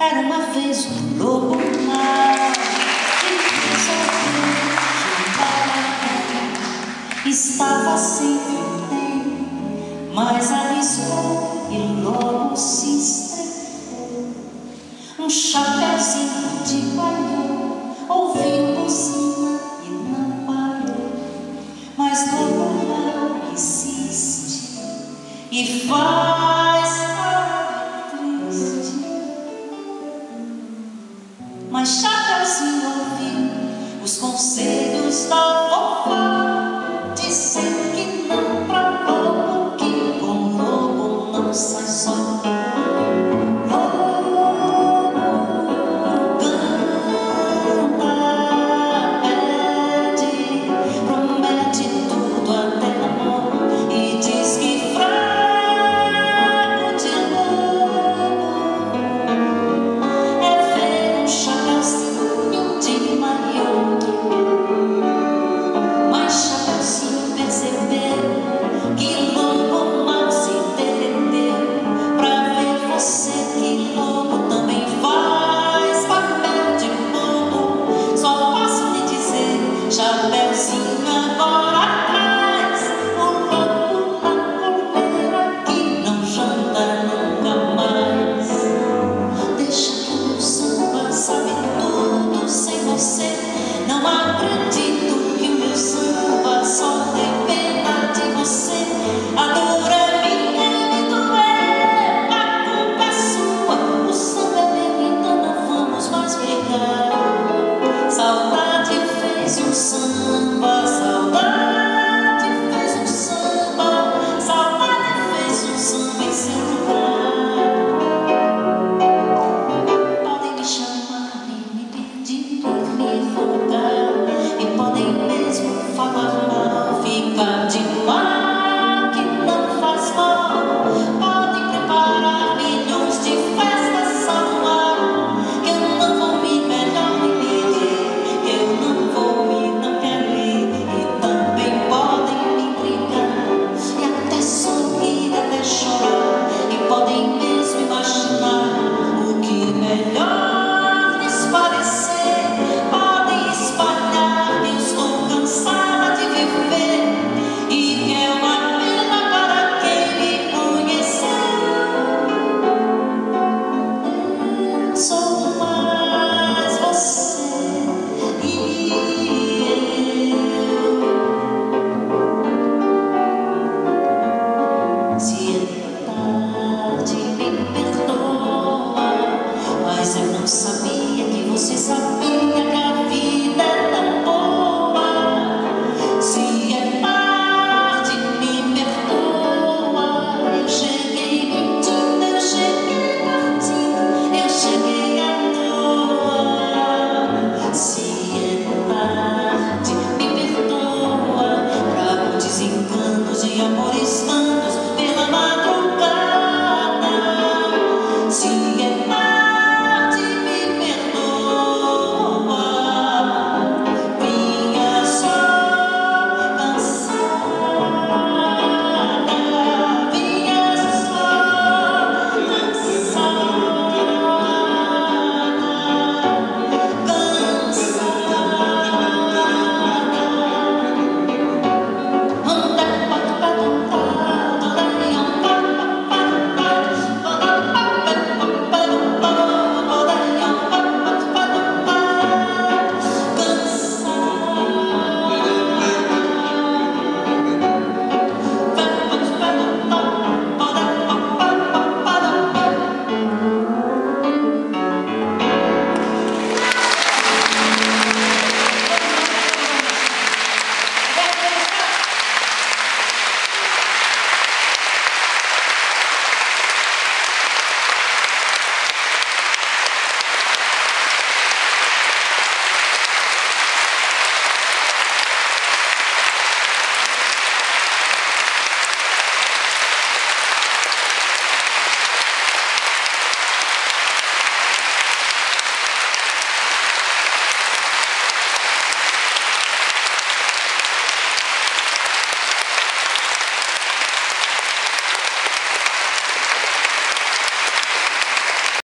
Era uma vez um lobo mau que resolveu jantar. Estava sempre bem, mas arriscou e logo se estrecou. Um chapéuzinho de palha